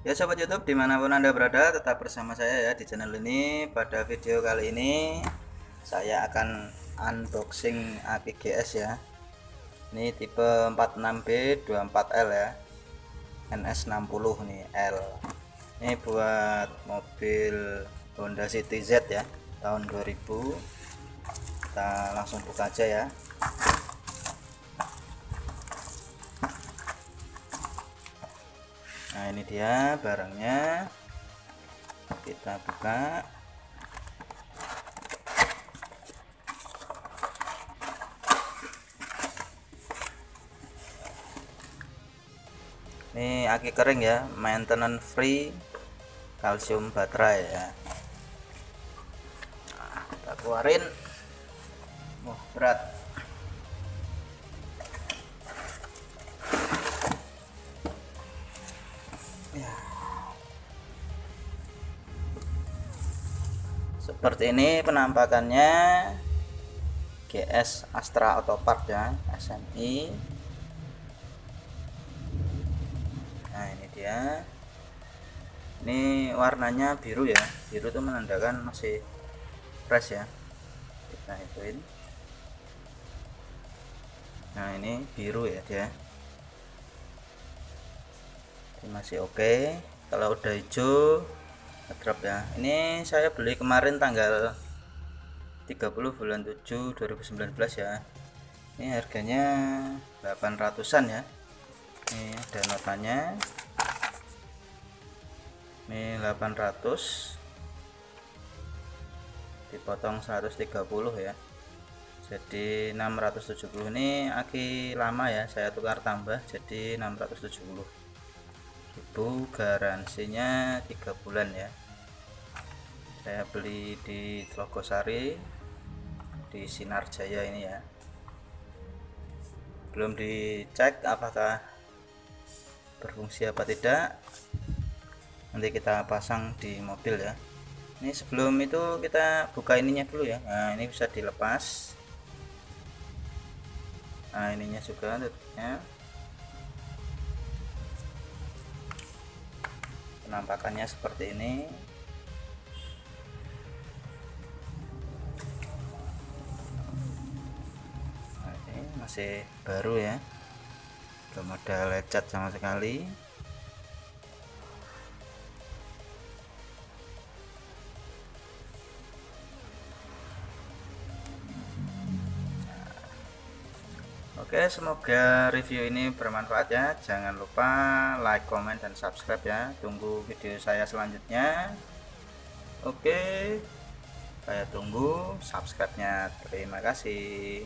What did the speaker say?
Ya sobat YouTube di mana pun anda berada tetap bersama saya ya di channel ini. Pada video kali ini saya akan unboxing APGS ya. Ini tipe 46B 24L ya. NS60 nih L. Ini buat mobil Honda City Z ya tahun 2000 kita langsung buka aja ya nah ini dia barangnya. Kita buka. Ini aki kering ya maintenance free kalsium baterai ya. Nah, kita keluarin. Wah berat seperti ini penampakannya. GS Astra Autopart ya SMI nah ini dia. Ini warnanya biru ya. Biru itu menandakan masih fresh ya. Kita ituin nah ini biru ya dia ini masih oke. Okay. kalau udah hijau drop ya. Ini saya beli kemarin tanggal 30 bulan 7 2019 ya. Ini harganya 800an ya. Ini ada notanya. Ini 800 dipotong 130 ya. Jadi 670 ini aki lama ya saya tukar tambah jadi 670 itu garansinya tiga bulan ya. Saya beli di Telogosari di Sinar Jaya ini ya. Belum dicek apakah berfungsi apa tidak. Nanti kita pasang di mobil ya. Ini sebelum itu kita buka ininya dulu ya. Nah ini bisa dilepas. Nah ininya juga tutupnya penampakannya seperti ini. Nah, ini masih baru ya. Belum ada lecet sama sekali Oke semoga review ini bermanfaat ya. Jangan lupa like comment dan subscribe ya. Tunggu video saya selanjutnya. Oke saya tunggu subscribe nya terima kasih